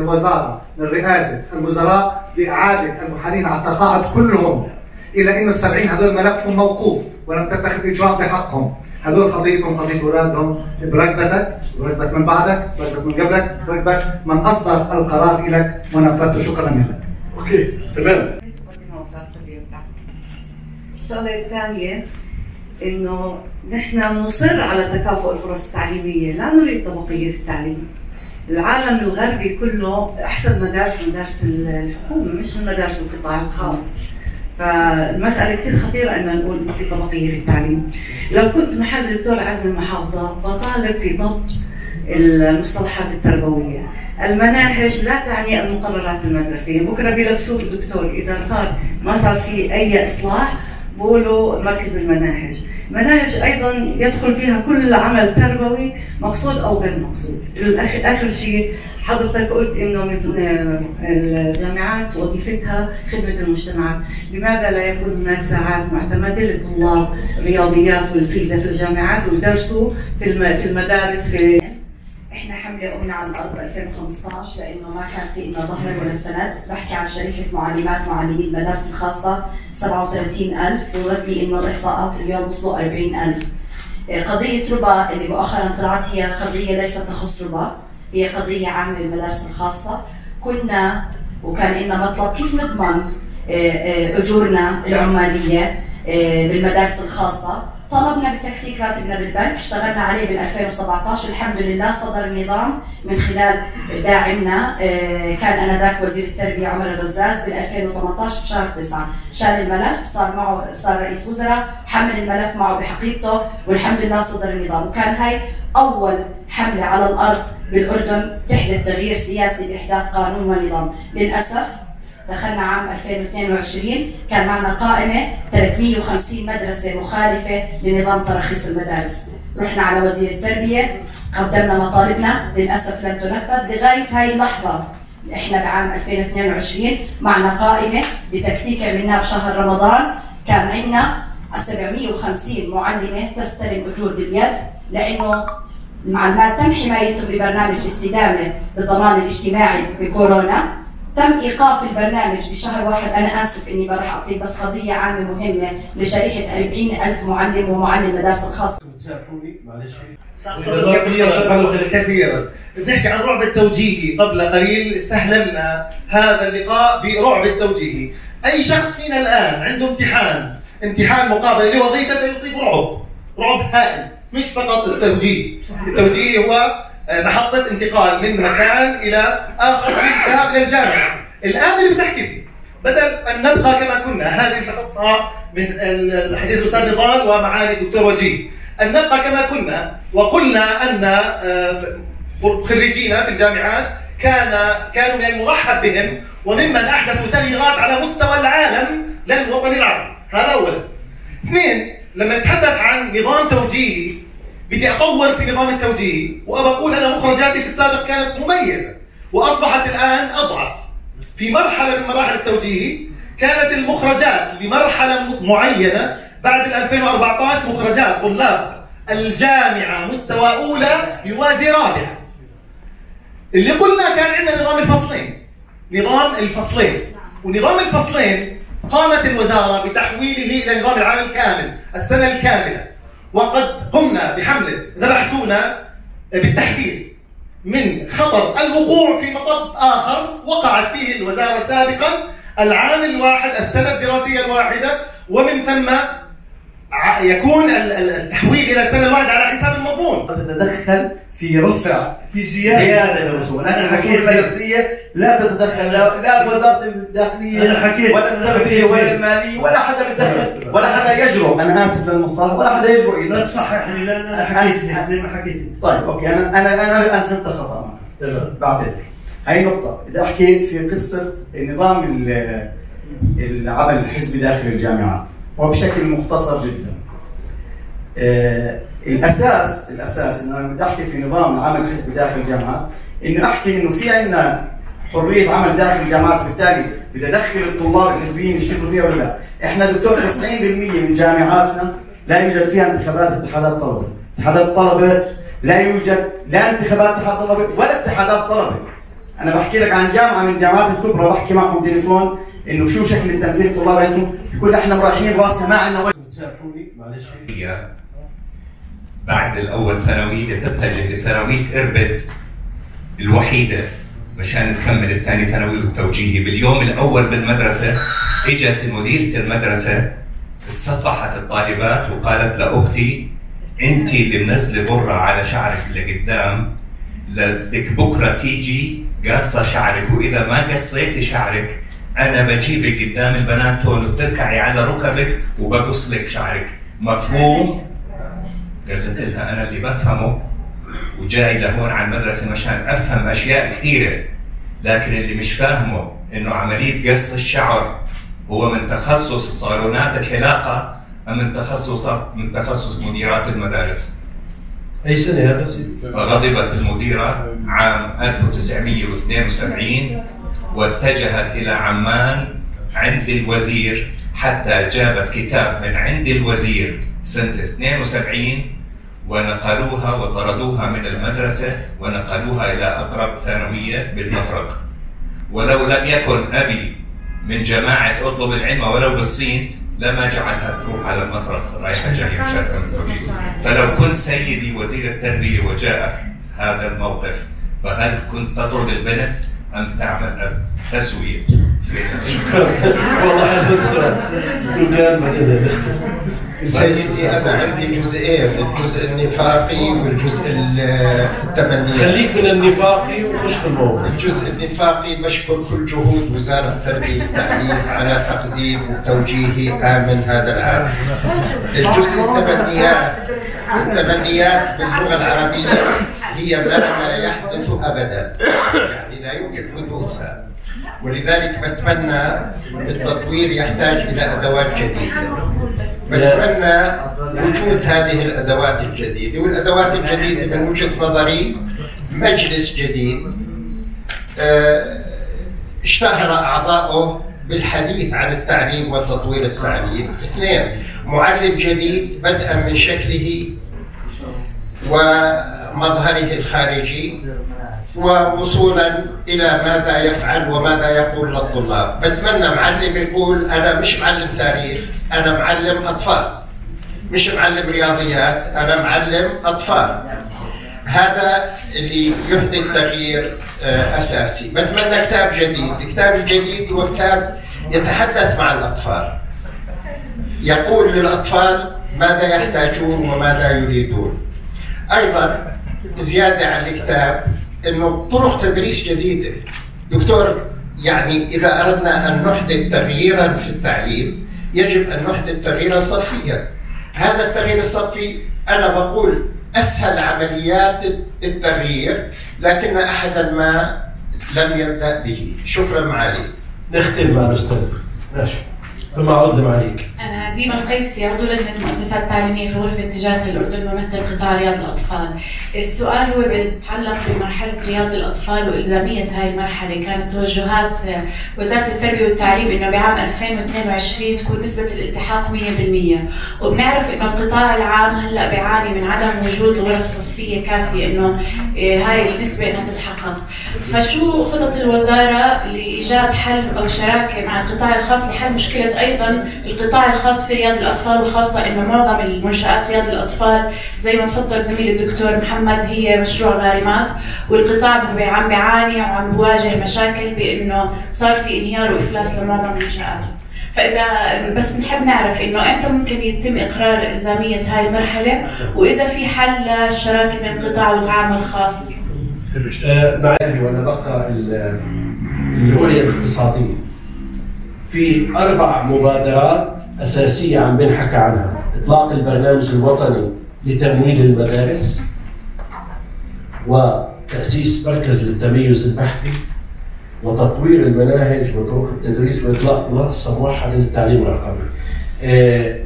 الوزارة من رئاسة الوزراء باعاده المحامين على التقاعد كلهم. إلى إنه السبعين هذول ملفهم موقوف ولم تتخذ إجراء بحقهم. هذول قضيتهم قضية أولادهم برغبتك برغبه من بعدك برغبه من قبلك برغبه من أصدر القرار لك ونفذته شكرا لك. أوكي تمام. الشغله الثانية إنه نحن بنصر على تكافؤ الفرص التعليمية، لا نريد طبقية في التعليم. العالم الغربي كله أحسن مدارس مدارس الحكومة مش مدارس القطاع الخاص. فالمسألة كثير خطيرة أن نقول في طبقية في التعليم. لو كنت محل الدكتور عزمي المحافظة بطالب في ضبط المصطلحات التربوية المناهج لا تعني المقررات المدرسية بكرة بيلبسوه الدكتور إذا صار ما صار في أي إصلاح بقولوا مركز المناهج مناهج أيضا يدخل فيها كل عمل تربوي مقصود أو غير مقصود. آخر شيء حضرتك قلت إنه الجامعات وظيفتها خدمة المجتمعات لماذا لا يكون هناك ساعات معتمدة للطلاب؟ رياضيات والفيزا في الجامعات ويدرسوا في المدارس في قمنا على الأرض 2015 لأنه ما كان في لنا ظهر ولا سند، بحكي عن شريحة معلمات معلمين المدارس الخاصه 37000 وردي إنه الإحصاءات اليوم وصلوا 40000 قضية ربا اللي مؤخرا طلعت هي قضية ليست تخص ربا، هي قضية عامة للمدارس الخاصة، كنا وكان لنا مطلب كيف نضمن آه، آه، أجورنا العماليه آه، بالمدارس الخاصة. طلبنا بتكتيك راتبنا بالبنك اشتغلنا عليه بال 2017 الحمد لله صدر النظام من خلال داعمنا. آه، كان انذاك وزير التربية عمر الغزاز بال 2018 بشهر 9 شال الملف صار معه صار رئيس وزراء حمل الملف معه بحقيقته والحمد لله صدر النظام. وكان هاي أول حملة على الأرض بالأردن تحدث تغيير سياسي باحداث قانون ونظام. للأسف دخلنا عام 2022 كان معنا قائمة 350 مدرسة مخالفة لنظام ترخيص المدارس. رحنا على وزير التربية قدمنا مطالبنا للأسف لم تنفذ لغاية هاي اللحظة. إحنا بعام 2022 معنا قائمة بتكتيك عملناه بشهر رمضان. كان عندنا 750 معلمة تستلم أجور باليد لأنه المعلومات تم حمايتهم ببرنامج استدامة بالضمان الاجتماعي بكورونا تم إيقاف البرنامج بشهر واحد. أنا آسف إني بروح اعطي بس قضية عامة مهمة لشريحة 40 ألف معلم ومعلم مدارس الخاصة. معلش. كثيرا كثيرا. بنحكي عن رعب التوجيهي قبل قليل استهللنا هذا اللقاء برعب التوجيهي أي شخص فينا الآن عنده امتحان امتحان مقابل لوظيفة سيصيب رعب. رعب هائل مش فقط التوجيهي التوجيهي هو محطة انتقال من مكان إلى آخر للذهاب إلى الجامعة. الآن اللي بنحكي فيه بدل أن نبقى كما كنا هذه المحطة من الحديث الأستاذ نضال ومعالي الدكتور وجيه. أن نبقى كما كنا وقلنا أن آه، خريجينا في الجامعات كان كانوا من المرحب بهم وممن أحدثوا تغييرات على مستوى العالم للوطن العربي. هذا أولا. اثنين لما نتحدث عن نظام توجيهي بدي أطور في نظام التوجيه وابى أقول أنا مخرجاتي في السابق كانت مميزة وأصبحت الآن أضعف. في مرحلة من مراحل التوجيه كانت المخرجات لمرحلة معينة بعد 2014 مخرجات طلاب الجامعة مستوى أولى يوازي رابعه اللي قلنا كان عندنا نظام الفصلين. نظام الفصلين. ونظام الفصلين قامت الوزارة بتحويله إلى نظام العام الكامل السنة الكاملة. وقد قمنا بحملة ذبحتونا بالتحذير من خطر الوقوع في مطب آخر وقعت فيه الوزارة سابقا. العام الواحد السنة الدراسية الواحدة ومن ثم يكون التحويل إلى السنة الواحدة على حساب المضمون. تتدخل في رفع في زيادة زيادة بالرسوم أنا حكيت المدرسيه لا تتدخل لا, لا وزارة الداخلية حكيت. ولا التربية ولا المالية ولا حدا بيتدخل ولا حدا يجرؤ. أنا آسف للمصطلح ولا حدا يجرؤ لا تصحح لي لأن أنا حكيت زي ما حكيت طيب أوكي. أنا أنا أنا الآن فهمت خطأ بعتذر هاي نقطة، بدي أحكي في قصة نظام العمل الحزبي داخل الجامعات. وبشكل مختصر جدا. آه، الأساس الأساس انه أنا بدي أحكي في نظام العمل الحزبي داخل الجامعات انه أحكي إنه في عندنا حرية عمل داخل الجامعات بالتالي بدي أدخل الطلاب الحزبيين يشتغلوا فيها ولا لا؟ إحنا دكتور 90% من جامعاتنا لا يوجد فيها انتخابات اتحادات طلبة، اتحادات طلبة لا يوجد لا انتخابات اتحاد طلبة ولا اتحادات طلبة. أنا بحكي لك عن جامعة من الجامعات الكبرى بحكي معهم تليفون إنه شو شكل التنسيق الطلاب عندهم بيقول إحنا رايحين راسنا ما عندنا سامحوني معلش بعد الأول ثانوي لتتجه لثانوية إربد الوحيدة مشان تكمل الثاني ثانوي والتوجيهي. باليوم الأول بالمدرسة إجت مديرة المدرسة تصفحت الطالبات وقالت لأختي أنت اللي منزلة برة على شعرك لقدام بدك بكرة تيجي قاصة شعرك وإذا ما قصيتي شعرك أنا بجيبك قدام البنات هون وبتركعي على ركبك وبقص لك شعرك. مفهوم؟ قالت لها أنا اللي بفهمه. وجاي لهون على المدرسة مشان أفهم أشياء كثيرة. لكن اللي مش فاهمه إنه عملية قص الشعر هو من تخصص صالونات الحلاقة أم من تخصص من تخصص مديرات المدارس. أي سنة هذا سيدي؟ فغضبت المديرة عام 1972 واتجهت إلى عمان عند الوزير حتى جابت كتاب من عند الوزير سنة 72 ونقلوها وطردوها من المدرسة ونقلوها إلى أقرب ثانوية بالمفرق ولو لم يكن أبي من جماعة أطلب العلم ولو بالصين لما جعلها تروح على المفرق رايحة جاية فلو كنت سيدي وزير التربية وجاء هذا الموقف فهل كنت تطرد البنت؟ أم تعمل تسوية؟ والله هذا السؤال قال بعدين سيدي أنا عندي جزئين الجزء النفاقي والجزء التمني. خليك من النفاقي وخش في الموضوع الجزء النفاقي بشكر كل جهود وزارة التربية والتعليم على تقديم وتوجيه آمن هذا العام. الجزء التمنيات التمنيات باللغة العربية هي ما لا يحدث أبدا. يعني لا يمكن حدوثها ولذلك بتمنى التطوير يحتاج إلى أدوات جديدة. بتمنى وجود هذه الأدوات الجديدة. والأدوات الجديدة من وجهة نظري مجلس جديد آه، اشتهر أعضاؤه بالحديث عن التعليم وتطوير التعليم. اثنين معلم جديد بدءا من شكله ومظهره الخارجي ووصولا إلى ماذا يفعل وماذا يقول للطلاب بتمنى معلم يقول أنا مش معلم تاريخ أنا معلم أطفال. مش معلم رياضيات أنا معلم أطفال. هذا اللي يحدث تغيير آه، أساسي. بتمنى كتاب جديد. الكتاب الجديد هو كتاب يتحدث مع الأطفال. يقول للأطفال ماذا يحتاجون وماذا يريدون. أيضا زيادة على الكتاب إنه طرق تدريس جديدة. دكتور يعني إذا أردنا أن نحدث تغييرا في التعليم يجب أن نحدث تغييرا صفيا. هذا التغيير الصفي أنا بقول أسهل عمليات التغيير لكن احدا ما لم يبدأ به. شكرا معالي نختم مع الأستاذ. ماشي ثم أعود عليك أنا ديما القيسي عضو لجنة المؤسسات التعليمية في غرفة تجارة الأردن ممثل قطاع رياض الأطفال. السؤال هو بيتعلق بمرحلة رياض الأطفال وإلزامية هاي المرحلة، كانت توجهات وزارة التربية والتعليم إنه بعام 2022 تكون نسبة الالتحاق 100% وبنعرف إنه القطاع العام هلأ بيعاني من عدم وجود غرف صفية كافية إنه هاي النسبة إنها تتحقق. فشو خطط الوزارة لإيجاد حل أو شراكة مع القطاع الخاص لحل مشكلة أيضا القطاع الخاص في رياض الأطفال وخاصة انه معظم المنشآت رياض الأطفال زي ما تفضل زميلي الدكتور محمد هي مشروع غارمات والقطاع عم بيعاني وعم بواجه مشاكل بإنه صار في انهيار وإفلاس لمعظم منشاته. فإذا بس بنحب نعرف إنه إمتى ممكن يتم إقرار إلزامية هاي المرحلة وإذا في حل للشراكة بين القطاع العام والخاص. آه، معي وأنا بقرأ الرؤية الاقتصادية في أربع مبادرات أساسية عم بنحكى عنها. إطلاق البرنامج الوطني لتمويل المدارس وتأسيس مركز للتميز البحثي وتطوير المناهج وطرق التدريس وإطلاق منصه موحده للتعليم الرقمي. آه،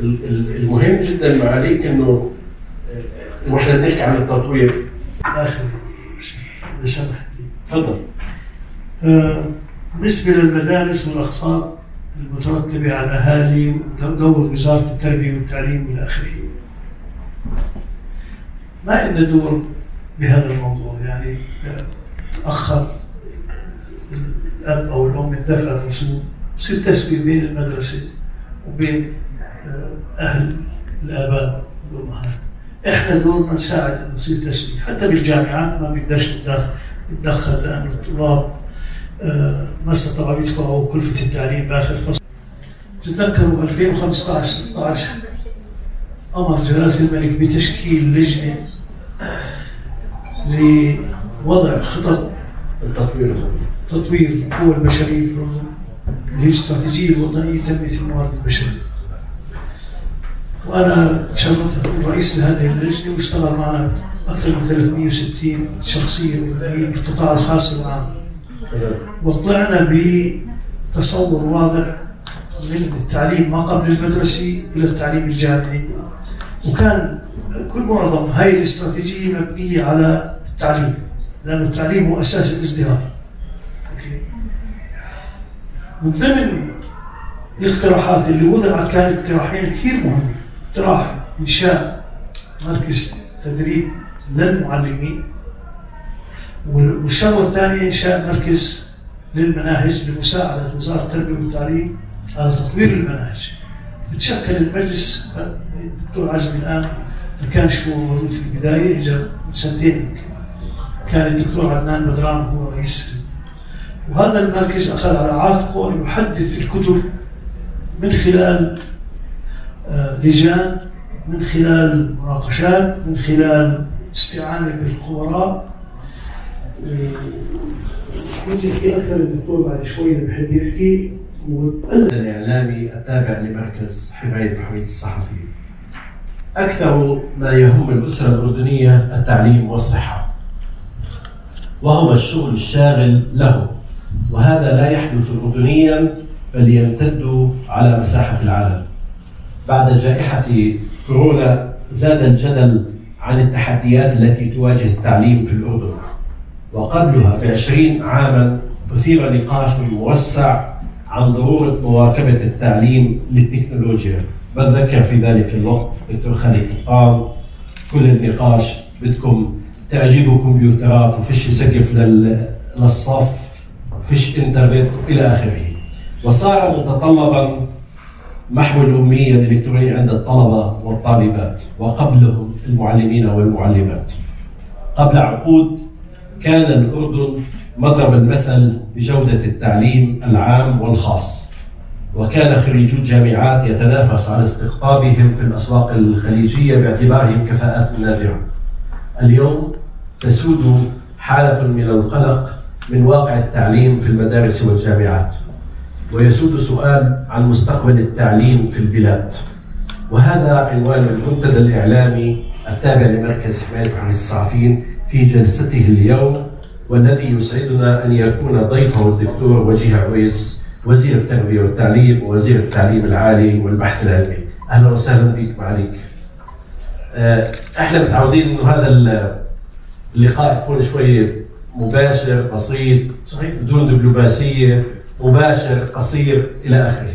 المهم جدا معاليك إنه آه، وإحنا بنحكي عن التطوير. آخر سمحت تفضل. آه، بالنسبة للمدارس والاقساط المترتبة على الأهالي ودور وزارة التربية والتعليم إلى آخره. ما عندنا دور بهذا الموضوع يعني أخر الأب أو الأم الدفع الرسوم يصير تسوية بين المدرسة وبين آه، أهل الآباء والأمهات إحنا دورنا نساعد إنه يصير تسوية حتى بالجامعات ما بيقدرش يتدخل لأنه الطلاب آه، ما استطاعوا يدفعوا كلفة التعليم باخر فصل تذكروا 2015 16 أمر جلالة الملك بتشكيل لجنة لوضع خطط التطوير تطوير القوى البشرية في الاردن اللي هي الاستراتيجيه الوطنيه لتنميه الموارد البشرية. وأنا تشرفت أكون رئيس لهذه اللجنة واشتغل معنا أكثر من 360 شخصيه من القطاع الخاص والعام. وطلعنا بتصور واضح من التعليم ما قبل المدرسي إلى التعليم الجامعي. وكان كل معظم هاي الاستراتيجية مبنية على التعليم لأنه التعليم هو أساس الازدهار. أوكي. من ضمن الاقتراحات اللي وضعت كانت اقتراحين كثير مهمين اقتراح إنشاء مركز تدريب للمعلمين. والشغلة الثانية انشاء مركز للمناهج لمساعدة وزارة التربية والتعليم على تطوير المناهج. تشكل المجلس الدكتور عزمي الآن ما كانش هو موجود في البداية اجى من سنتين كان الدكتور عدنان بدران هو رئيس وهذا المركز أخذ على عاتقه ان يحدث الكتب من خلال آه، لجان من خلال مناقشات من خلال استعانة بالخبراء ممكن يحكي أكثر الدكتور بعد شوي اللي بحب يحكي الإعلامي التابع لمركز حماية وحماية الصحفي. أكثر ما يهم الأسرة الأردنية التعليم والصحة وهو الشغل الشاغل له وهذا لا يحدث أردنيا بل يمتد على مساحة العالم. بعد جائحة كورونا زاد الجدل عن التحديات التي تواجه التعليم في الأردن. وقبلها بعشرين عاما أثير نقاش موسع عن ضرورة مواكبة التعليم للتكنولوجيا. بتذكر في ذلك الوقت دكتور خالد قام كل النقاش بدكم تعجبوا كمبيوترات وفيش سقف للصف فيش إنترنت إلى آخره. وصار متطلبا محو الأمية الإلكترونية عند الطلبة والطالبات وقبلهم المعلمين والمعلمات. قبل عقود كان الأردن مضرب المثل بجودة التعليم العام والخاص وكان خريجو الجامعات يتنافس على استقطابهم في الأسواق الخليجية باعتبارهم كفاءات نادرة. اليوم تسود حالة من القلق من واقع التعليم في المدارس والجامعات ويسود سؤال عن مستقبل التعليم في البلاد. وهذا عنوان المنتدى الإعلامي التابع لمركز حماية الصحفيين في جلسته اليوم والذي يسعدنا أن يكون ضيفه الدكتور وجيه عويس وزير التربية والتعليم ووزير التعليم العالي والبحث العلمي. أهلا وسهلا بك معاليك. آه، إحنا متعودين إنه هذا اللقاء يكون شوي مباشر بسيط صحيح بدون دبلوماسية مباشر قصير إلى آخره.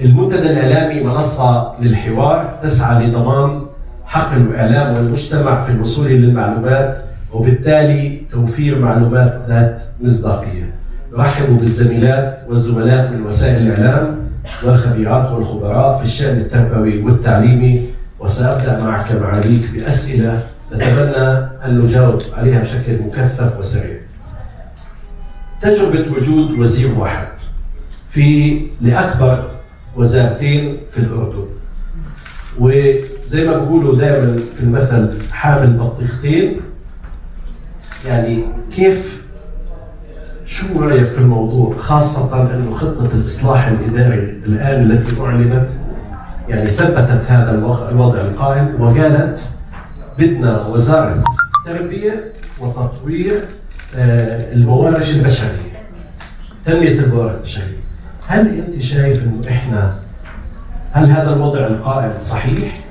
المنتدى الإعلامي منصة للحوار تسعى لضمان حق الإعلام والمجتمع في الوصول للمعلومات وبالتالي توفير معلومات ذات مصداقية. نرحب بالزميلات والزملاء من وسائل الإعلام والخبيرات والخبراء في الشأن التربوي والتعليمي. وسأبدأ معك معاليك بأسئلة نتمنى أن نجاوب عليها بشكل مكثف وسريع. تجربة وجود وزير واحد في لأكبر وزارتين في الأردن. وزي ما بقولوا دائما في المثل حامل بطيختين يعني كيف شو رأيك في الموضوع خاصة أنه خطة الإصلاح الإداري الآن التي أعلنت يعني ثبتت هذا الوضع القائم وقالت بدنا وزارة تربية وتطوير آه، الموارد البشرية تنمية الموارد البشرية هل أنت شايف أنه إحنا هل هذا الوضع القائم صحيح؟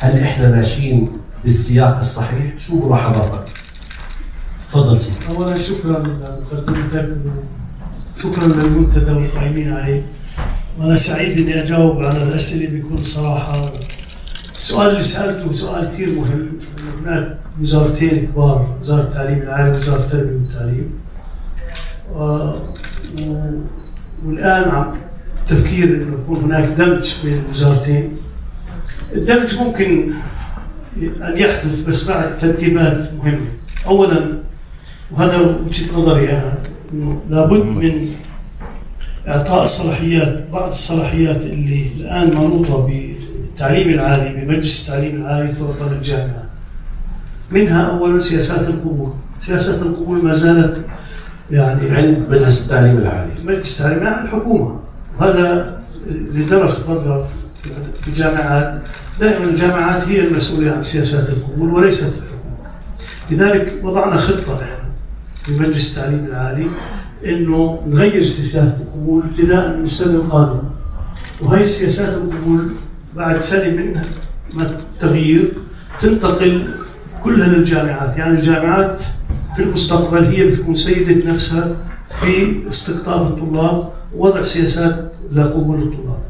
هل إحنا ماشيين بالسياق الصحيح؟ شو ملاحظاتك؟ تفضل سيدي. اولا شكرا شكرا للمنتدى والقائمين عليه. وأنا سعيد إني أجاوب على الأسئلة بكل صراحة. السؤال اللي سألته سؤال كثير مهم. هناك وزارتين كبار وزارة التعليم العالي ووزاره التربية والتعليم. و- والآن عم تفكير إنه يكون هناك دمج بين الوزارتين. الدمج ممكن أن يحدث بس بعد ترتيبات مهمة. اولا وهذا وجهة نظري أنا انه لابد من إعطاء صلاحيات بعض الصلاحيات اللي الآن منوطه بالتعليم العالي بمجلس التعليم العالي تعطى للجامعه منها اولا سياسات القبول. سياسات القبول ما زالت يعني عند مجلس التعليم العالي. مجلس التعليم العالي الحكومة. وهذا اللي درس برا في الجامعات دائما الجامعات هي المسؤولة عن سياسات القبول وليست الحكومة. لذلك وضعنا خطة إحنا في مجلس التعليم العالي إنه نغير سياسات القبول ابتداء من السنة القادمة. وهي السياسات القبول بعد سنة من التغيير تنتقل كلها للجامعات. يعني الجامعات في المستقبل هي بتكون سيدة نفسها في استقطاب الطلاب ووضع سياسات لقبول الطلاب.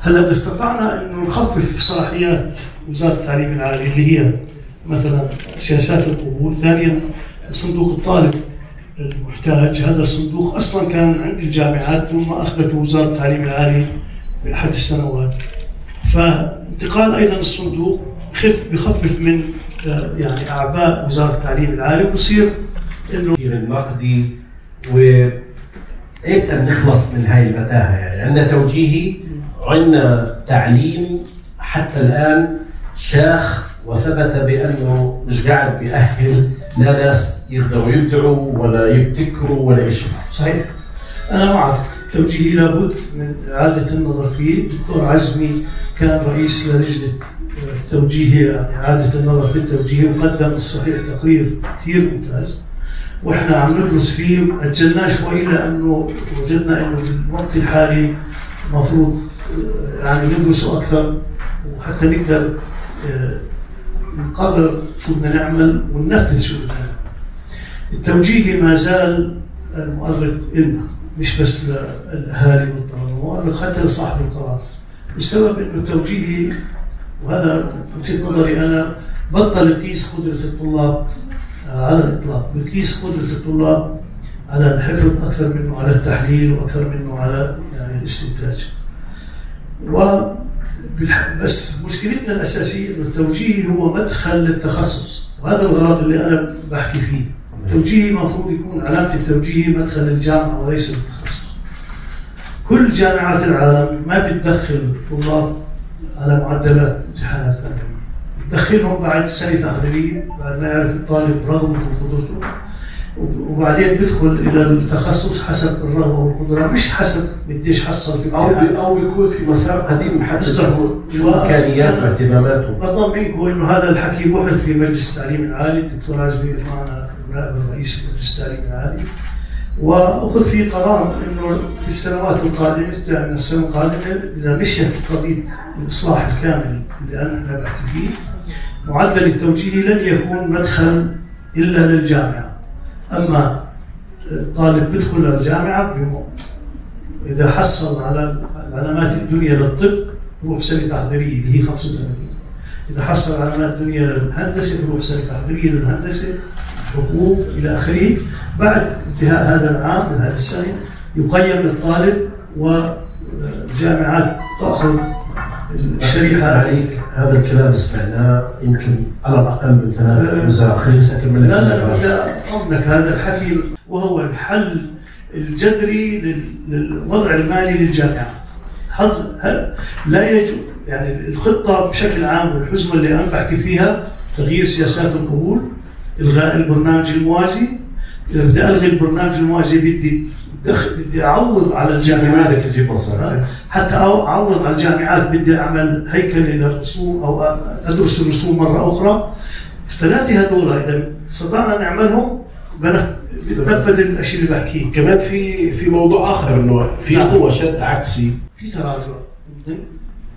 هلا إذا استطعنا إنه نخفف صلاحيات وزارة التعليم العالي اللي هي مثلا سياسات القبول، ثانيا صندوق الطالب المحتاج، هذا الصندوق أصلا كان عند الجامعات ثم أخذته وزارة التعليم العالي بأحد السنوات. فانتقال أيضا الصندوق بخف بخفف من آه، يعني أعباء وزارة التعليم العالي وبصير إنه النقدي وامتى بنخلص من هاي المتاهه يعني عندنا توجيهي عندنا تعليم حتى الآن شاخ وثبت بأنه مش قاعد بيأهل لا ناس يقدروا يبدعوا ولا يبتكروا ولا شيء صحيح؟ أنا معك توجيهي لابد من إعادة النظر فيه، الدكتور عزمي كان رئيس لجنة التوجيه يعني إعادة النظر في التوجيه وقدم الصحيح تقرير كثير ممتاز وإحنا عم ندرس فيه ما اجلناش والا انه وجدنا إنه في الوقت الحالي المفروض آه، يعني ندرسه أكثر وحتى نقدر آه، نقرر شو بدنا نعمل وننفذ شو بدنا نعمل. التوجيهي ما زال المؤرق إلنا مش بس للأهالي والطلبة، المؤرق حتى لصاحب القرار. السبب إنه توجيهي وهذا وجهة نظري أنا بطل يقيس قدرة الطلاب على الإطلاق، بيقيس قدرة الطلاب على الحفظ أكثر منه على التحليل وأكثر منه على يعني الاستنتاج. و بس مشكلتنا الأساسية إنه التوجيهي هو مدخل للتخصص وهذا الغرض اللي أنا بحكي فيه. التوجيهي المفروض يكون علامه التوجيهي مدخل للجامعه وليس للتخصص. كل جامعات العالم ما بتدخل طلاب على معدلات امتحانات ثانويه. بتدخلهم بعد سنة تحضيريه بعد ما يعرف الطالب رغبته وقدرته وبعدين بيدخل إلى التخصص حسب الرغبة والقدرة مش حسب قديش حصل في أو أو بيكون في مسار قديم محدد شو امكانياته واهتماماته بطمئنكم إنه هذا الحكي بحث في مجلس التعليم العالي، الدكتور عزمي معنا نائب الرئيس التعليم العالي وأخذ فيه قرار أنه في السنوات القادمة ابتداء من السنة القادمة إذا مشيت قضيه الإصلاح الكامل اللي أنا بحكي فيه معدل التوجيهي لن يكون مدخل إلا للجامعة. أما طالب بيدخل للجامعه إذا حصل على علامات الدنيا للطب بروح سنه تحضيرية اللي هي 85 إذا حصل علامات الدنيا للهندسة بروح سنه تحضيرية للهندسة. حقوق إلى آخره. بعد انتهاء هذا العام من هذه السنة يقيم الطالب والجامعات تأخذ الشريحة. عليك. هذا الكلام سمعناه يمكن على الأقل من ثلاث وزراء خليني اسكمل لك. لا لا. لا أطمنك هذا الحكي وهو الحل الجذري لل- للوضع المالي للجامعات حظ ه- لا يجوز يعني الخطة بشكل عام والحزمة اللي أنا بحكي فيها تغيير سياسات القبول إلغاء البرنامج الموازي. إذا بدي ألغي البرنامج الموازي بدي بدي أعوض على الجامعات. مصاري حتى أعوض على الجامعات بدي أعمل هيكله للرسوم أو أدرس الرسوم مرة أخرى. الثلاثه هذول إذا استطعنا نعملهم بنف- بنفذ الأشياء اللي بحكيه كمان في في موضوع آخر إنه في نعم. قوة شد عكسي. في تراجع.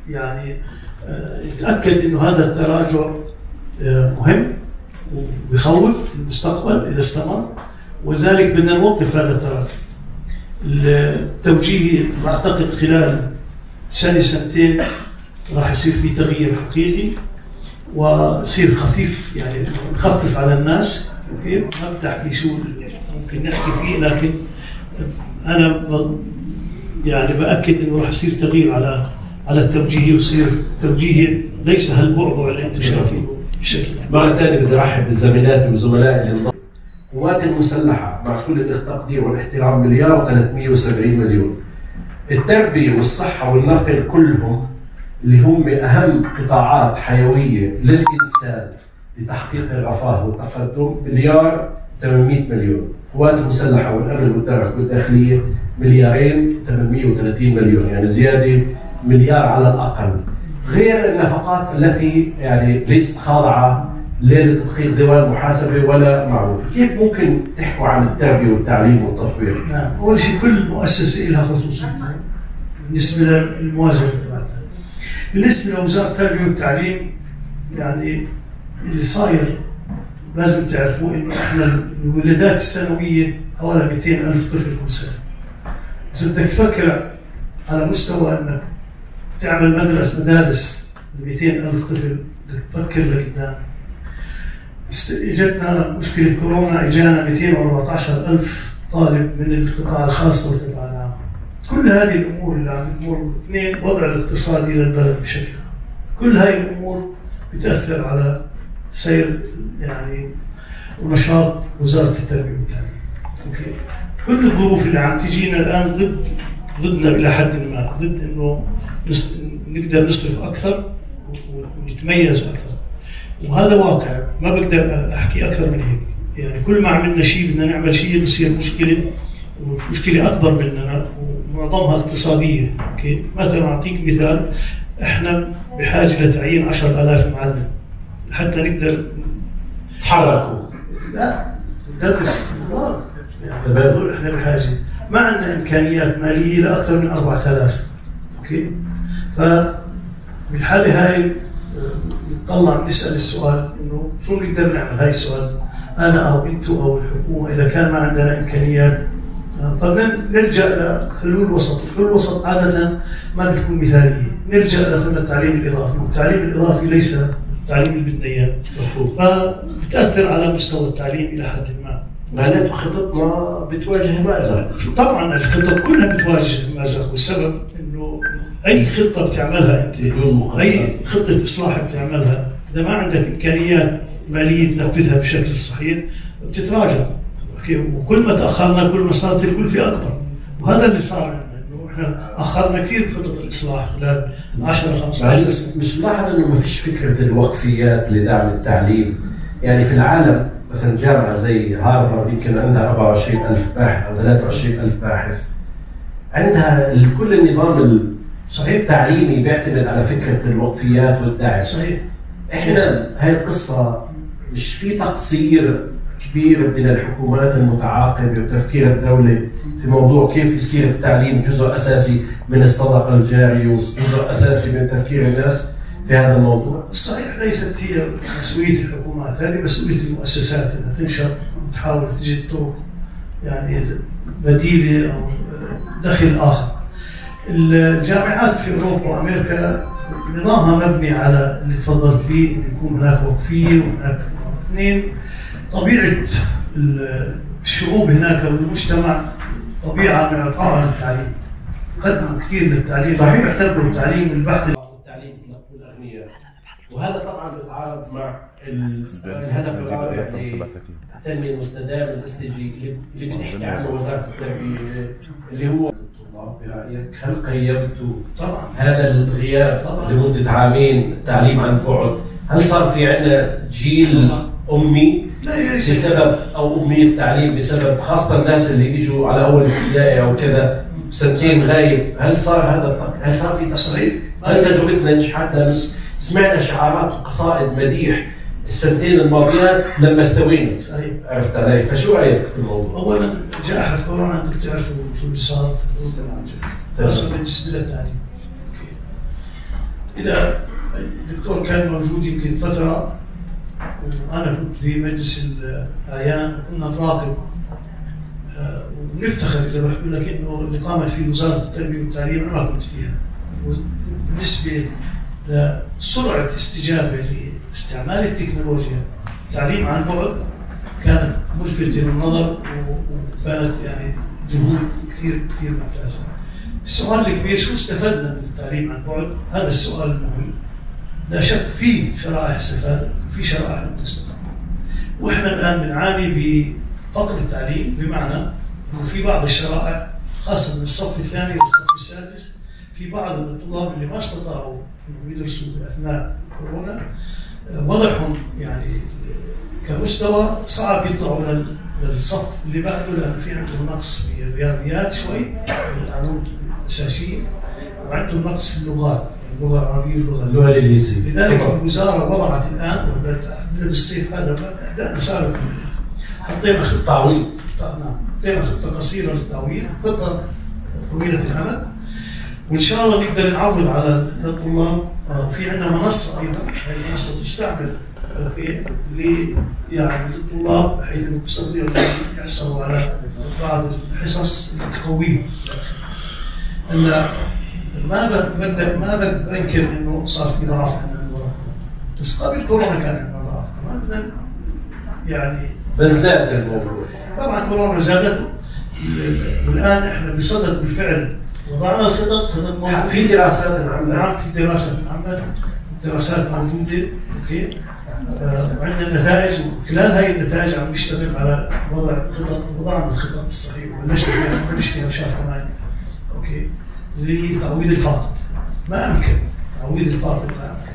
يعني آه، يتأكد إنه هذا التراجع آه، مهم. وبخوف في المستقبل إذا استمر ولذلك بدنا نوقف هذا التراجع التوجيهي بعتقد خلال سنه سنتين راح يصير في تغيير حقيقي ويصير خفيف يعني نخفف على الناس أوكي؟ ما بتحكي شو ممكن نحكي فيه لكن أنا يعني بأكد إنه راح يصير تغيير على على التوجيهي ويصير توجيهي ليس هالبعبع اللي أنتم شايفينه بشكل مرة ثانية بدي أرحب بزميلاتي وزملائي. القوات المسلحة مع كل التقدير والاحترام مليار و370 مليون. التربية والصحة والنقل كلهم اللي هم أهم قطاعات حيوية للإنسان لتحقيق الرفاه والتقدم مليار 800 مليون. القوات المسلحة والأمن المشترك والداخلية مليارين 830 مليون يعني زيادة مليار على الأقل. غير النفقات التي يعني ليست لتدقيق ديوان محاسبة ولا معروف، كيف ممكن تحكوا عن التربية والتعليم والتطوير؟ نعم. أول شيء كل مؤسسة لها خصوصيتها بالنسبة للموازنة تبعتها بالنسبة لوزارة التربية والتعليم يعني اللي صاير لازم تعرفوا إنه إحنا الولادات السنوية حوالي 200 ألف طفل كل سنة. إذا بدك تفكر على مستوى إنك تعمل مدرسة مدارس ل 200 ألف طفل بدك تفكر لقدام. اجتنا مشكلة كورونا إجانا 214 ألف طالب من القطاع الخاص والقطاع العام. كل هذه الأمور اللي عم بتمر اثنين وضع الاقتصادي للبلد بشكل كل هذه الأمور بتأثر على سير يعني ونشاط وزارة التربية والتعليم. أوكي. كل الظروف اللي عم تجينا الآن ضد ضدنا إلى حد ما. ضد إنه نقدر نصرف أكثر ونتميز أكثر. وهذا واقع. ما بقدر أحكي أكثر من هيك. يعني كل ما عملنا شيء بدنا نعمل شيء بصير مشكلة ومشكلة أكبر مننا ومعظمها اقتصادية. okay؟ مثلا أعطيك مثال. إحنا بحاجة لتعيين 10000 معلم. حتى نقدر تحركوا لا. ندرس يعني بقول إحنا بحاجة. ما عندنا إمكانيات مالية لأكثر من 4000 okay؟ فبالحالة هاي آه، نطلع نسال السؤال إنه شو بنقدر نعمل؟ هاي السؤال. أنا أو أنتم أو الحكومة إذا كان ما عندنا إمكانيات. آه، طب نل- نلجا لحلول وسط، الحلول الوسط عادة ما بتكون مثالية، نلجأ لثم التعليم الإضافي، والتعليم الإضافي ليس التعليم اللي بدنا اياه مفهوم. فبتأثر على مستوى التعليم إلى حد ما. معناته خططنا بتواجه مأزق. طبعا الخطط كلها بتواجه مأزق والسبب أي خطة بتعملها أنت. أي خطة إصلاح بتعملها؟ إذا ما عندك إمكانيات مالية تنفذها بشكل صحيح بتتراجع. أوكي وكل ما تأخرنا كل ما صارت الكلفه أكبر. وهذا اللي صار عندنا إنه إحنا أخرنا كثير بخطط الإصلاح خلال 10 15 سنة. مش ملاحظ إنه ما فيش فكرة الوقفيات لدعم التعليم؟ يعني في العالم مثلا جامعة زي هارفارد يمكن عندها 24000 باحث أو 23000 باحث. عندها كل النظام صحيح؟ التعليمي بيعتمد على فكرة الوقفيات والدعم صحيح؟ إحنا هاي القصة مش في تقصير كبير من الحكومات المتعاقبة وتفكير الدولة في موضوع كيف يصير التعليم جزء أساسي من الصدقه الجارية وجزء أساسي من تفكير الناس في هذا الموضوع؟ صحيح ليست هي مسؤولية الحكومات هذه مسؤولية المؤسسات إنها تنشط وتحاول تجد طرق يعني بديلة أو دخل آخر. الجامعات في أوروبا وأمريكا نظامها مبني على اللي تفضلت فيه انه يكون هناك وقفيه وهناك اثنين. طبيعة الشعوب هناك والمجتمع طبيعة من عطائها للتعليم. قدموا كثير للتعليم. صحيح. يعتبروا التعليم البحث التعليم الاغنياء وهذا طبعا بيتعارض مع ال- الهدف الرابع التنمية المستدامة الاس اللي بتحكي عنه وزارة التربية اللي هو هل قيمتوا طبعا هذا الغياب طبعاً. لمدة عامين تعليم عن بعد. هل صار في عندنا جيل أمي لا يا بسبب أو اميه التعليم بسبب خاصة الناس اللي إجوا على أول ابتدائي أو كذا سنتين غايب؟ هل صار هذا هل صار في تصعيد؟ هل تجربتنا نجحت؟ سمعنا شعارات وقصائد مديح السنتين الماضيات لما استوينا صحيح. عرفت علي؟ فشو رأيك في الموضوع؟ اولا جائحة كورونا أنتم بتعرفوا شو اللي صار خاصه بالنسبة للتعليم. إذا الدكتور كان موجود يمكن فترة وأنا كنت في مجلس الأعيان كنا نراقب آه، ونفتخر إذا بحكي لك إنه اللي قامت فيه وزارة التربية والتعليم أنا كنت فيها. بالنسبة لسرعة استجابة لاستعمال التكنولوجيا التعليم عن بعد كانت ملفتة للنظر وكانت يعني جهود كثير كثير ممتازة. السؤال الكبير شو استفدنا من التعليم عن بعد؟ هذا السؤال المهم. لا شك في شرائح استفادة وفي شرائح لم تستفاد. وإحنا الآن بنعاني بفقر التعليم بمعنى إنه في بعض الشرائح خاصة من الصف الثاني والصف السادس في بعض من الطلاب اللي ما استطاعوا إنهم يدرسوا اثناء كورونا وضعهم يعني كمستوى صعب يطلعوا لل- للصف اللي بعده لأن في عندهم نقص في الرياضيات شوي العلوم الاساسيه وعندهم نقص في اللغات اللغة العربية واللغة اللغة الإنجليزية. لذلك الوزارة وضعت الآن بالصيف هذا بدانا صارت حطينا خطة تعويض. نعم حطينا خطة قصيرة للتعويض خطة طويلة الأمد. وإن شاء الله نقدر نعوض على الطلاب آه، في عندنا منصة أيضا هذه المنصة تستعمل أوكي ل يعني للطلاب بحيث انه يستطيعوا أن يحصلوا على بعض الحصص اللي تقويهم هلا ما ب- بقدر ما بنكر إنه صار في ضعف عندنا. بس قبل كورونا كان عندنا ضعف كمان بدنا يعني بس زاد الموضوع. طبعا كورونا زادته. والان إحنا بصدد بالفعل وضعنا الخطط خطط موجودة. في دراسات نعم في دراسات عملت دراسات موجودة okay. آه، وعندنا نتائج وخلال هاي النتائج عم نشتغل على وضع خطط وضعنا الخطط الصحيحه بلشنا فيها بلش فيها بشهر 8 okay. لتعويض الفاقد. ما أمكن. تعويض الفاقد ما أمكن.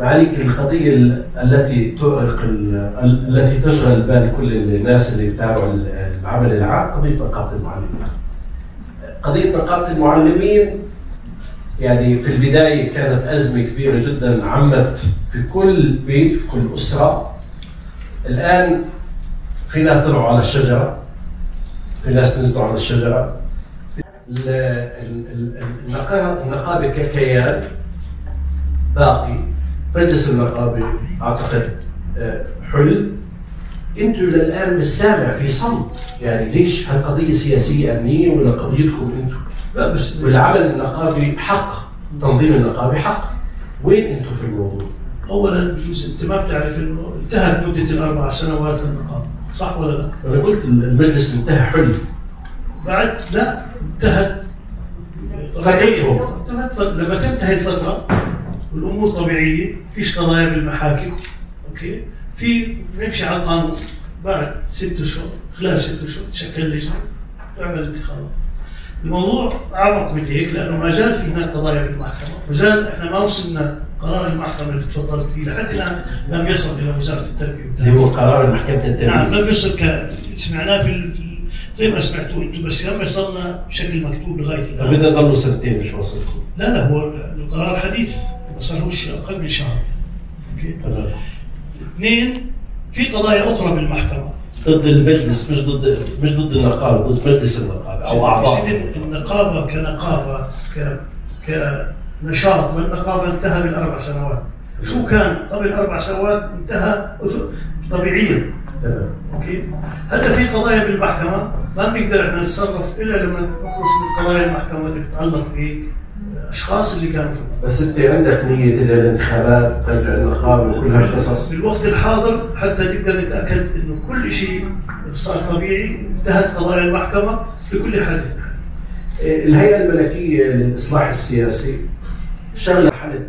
معاليك القضية ال- التي تؤرق ال- ال- التي تشغل بال كل الناس اللي بتابعوا ال- العمل العام قضية نقابة المعلمين. قضية نقابة المعلمين يعني في البداية كانت أزمة كبيرة جدا عمت في كل بيت في كل أسرة. الآن في ناس طلعوا على الشجرة في ناس نزلوا على الشجرة. ال- ال- ال- النقابة النقابة ككيان باقي مجلس النقابة أعتقد آه، حل أنتم للآن مش سامع في صمت يعني ليش هالقضية سياسية أمنية ولا قضيتكم أنتم لا بس والعمل النقابي حق تنظيم النقابي حق وين أنتم في الموضوع؟ اولا بجوز أنت ما بتعرف إنه انتهت مدة الأربع سنوات للنقابة صح ولا لا؟ أنا قلت المجلس انتهى حل بعد لا انتهت فترتهم. لما تنتهي الفترة والأمور طبيعية فيش قضايا بالمحاكم أوكي في نمشي على القانون. بعد ست اشهر خلال ست اشهر تشكل لجنة تعمل انتخابات. الموضوع أعمق من هيك لأنه ما زال في هناك قضايا بالمحكمة. ما زال إحنا ما وصلنا قرار المحكمة اللي تفضلت فيه. لحد الآن لم يصل إلى وزارة التربية اللي هو قرار محكمة نعم التنفيذ لم يصل ك سمعناه في زي ما سمعتوا أنتم بس لم يصلنا بشكل مكتوب لغاية طب الان بدها ضلوا سنتين مش وصلتكم لا لا هو القرار حديث ما صارلوش أقل من شهر. أوكي. اثنين في قضايا أخرى بالمحكمة. ضد المجلس مش ضد مش ضد النقابة ضد مجلس النقابة أو أعضاء. سيدي النقابة كنقابة ك كنشاط والنقابة انتهى من أربع سنوات. شو كان؟ قبل أربع سنوات انتهى طبيعيا. أوكي؟ هلا في قضايا بالمحكمة ما بنقدر إحنا نتصرف إلا لما نخلص من قضايا المحكمة اللي تتعلق بالاشخاص اللي كانوا فيها بس انت عندك تدعي الانتخابات وترجع النقابة وكل هالقصص. في الوقت الحاضر حتى نقدر نتاكد إنه كل شيء صار طبيعي انتهت قضايا المحكمة بكل حادث الهيئة الملكية للإصلاح السياسي شغلة حالة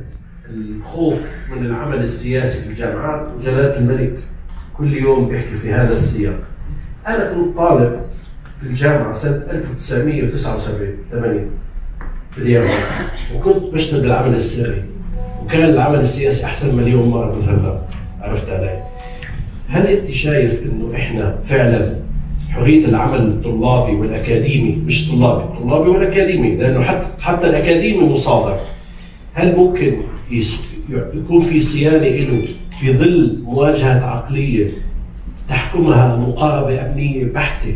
الخوف من العمل السياسي في الجامعات وجلالة الملك كل يوم بيحكي في هذا السياق. أنا كنت طالب في الجامعة سنة 1979 80 اليابان وكنت بشتغل بالعمل السري. وكان العمل السياسي أحسن مليون من هذا. عرفت علي؟ هل أنت شايف إنه إحنا فعلا حرية العمل الطلابي والأكاديمي مش طلابي الطلابي والأكاديمي لأنه حتى حتى الأكاديمي مصادر. هل ممكن يكون في صيانة له في ظل مواجهة عقلية تحكمها مقاربة أمنية بحتة؟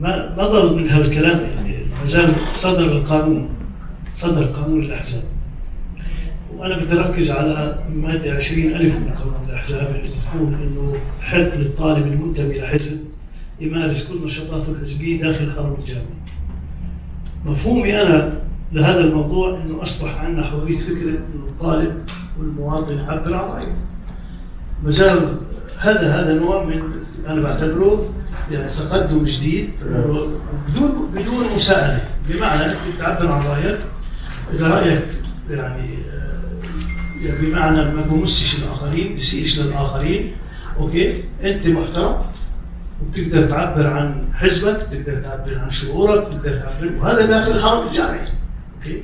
ما ما ضل من هذا الكلام ما زال صدر القانون صدر قانون الأحزاب وأنا بدي أركز على مادة 20 ألف من قانون الأحزاب اللي بتقول إنه حق للطالب المنتمي لحزب يمارس كل نشاطاته الحزبية داخل حرم الجامعة. مفهومي أنا لهذا الموضوع إنه أصبح عندنا حرية فكره إنه الطالب والمواطن يعبر عن رايه. هذا هذا نوع من أنا بعتبره يعني تقدم جديد بدون بدون مساءلة. بمعنى أنك تعبر عن رأيك. إذا رأيك يعني آه، يعني بمعنى ما بمسش الآخرين بيسيئش للآخرين أوكي؟ أنت محترم وبتقدر تعبر عن حزبك بتقدر تعبر عن شعورك بتقدر تعبر وهذا داخل الحرم الجامعي أوكي؟